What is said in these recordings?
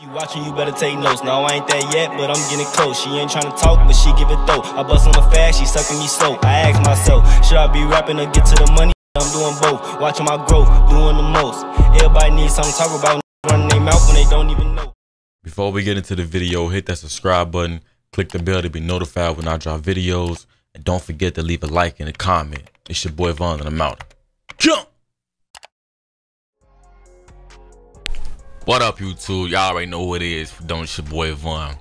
You watching, you better take notes. No, I ain't that yet, but I'm getting close. She ain't trying to talk, but she give it though. I bust on her fast, she sucking me slow. I ask myself, should I be rapping or get to the money? I'm doing both, watching my growth, doing the most. Everybody needs something to talk about, running their mouth when they don't even know. Before we get into the video, hit that subscribe button, click the bell to be notified when I drop videos, and don't forget to leave a like and a comment. It's your boy Von and I'm out. What up, YouTube? Y'all already know who it is. Don't your boy Von.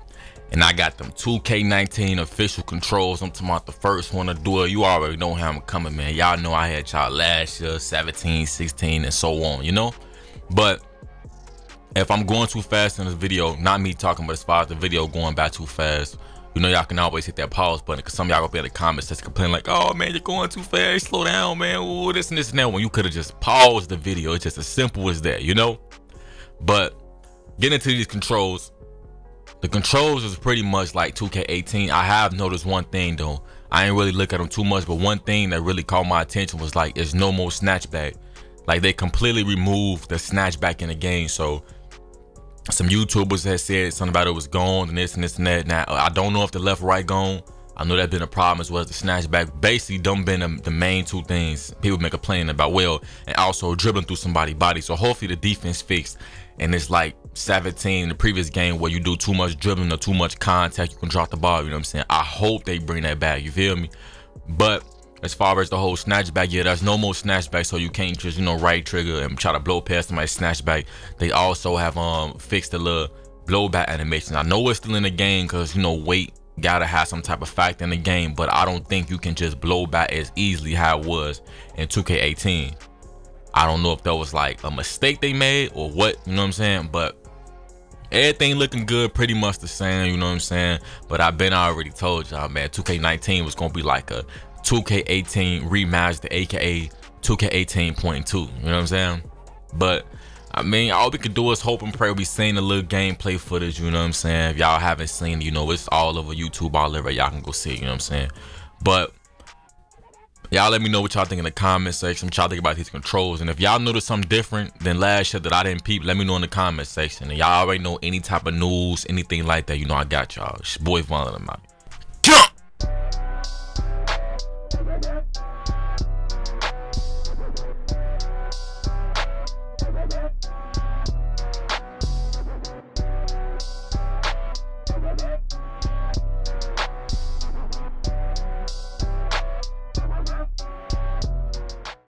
And I got them 2K19 official controls. I'm talking about the first one to do it. You already know how I'm coming, man. Y'all know I had y'all last year, 17, 16, and so on, you know? But if I'm going too fast in this video, not me talking, but as far as the video going back too fast, you know y'all can always hit that pause button because some y'all gonna be in the comments just complaining like, oh man, you're going too fast, slow down, man, Ooh, this and this and that. When you could have just paused the video, it's just as simple as that, you know? But getting into these controls, the controls is pretty much like 2K18. I have noticed one thing though. I ain't really look at them too much, but one thing that really caught my attention was like, there's no more snatchback. Like they completely removed the snatchback in the game. So some YouTubers had said something about it was gone and this and this and that. Now I don't know if the left right gone. I know that's been a problem as well as the snatchback. Basically, them been the, the main two things people been complaining about. Well, and also dribbling through somebody's body. So hopefully the defense fixed and it's like 17 in the previous game where you do too much dribbling or too much contact, you can drop the ball. You know what I'm saying? I hope they bring that back. You feel me? But as far as the whole snatchback, yeah, there's no more snatchback, so you can't just you know right trigger and try to blow past somebody's snatchback. They also have um fixed the little blowback animation. I know it's still in the game because you know weight gotta have some type of fact in the game, but I don't think you can just blow back as easily how it was in 2K18. I don't know if that was like a mistake they made or what, you know what I'm saying? But everything looking good, pretty much the same, you know what I'm saying? But I've been already told y'all, man, 2K19 was gonna be like a 2K18 remastered, aka 2K18.2, you know what I'm saying? But I mean, all we can do is hope and pray we seen a little gameplay footage, you know what I'm saying? If y'all haven't seen, you know, it's all over YouTube, all over, y'all can go see you know what I'm saying? But Y'all let me know what y'all think in the comment section. What y'all think about these controls. And if y'all notice something different than last year that I didn't peep, let me know in the comment section. And y'all already know any type of news, anything like that, you know I got y'all. Boy Von, I'm out.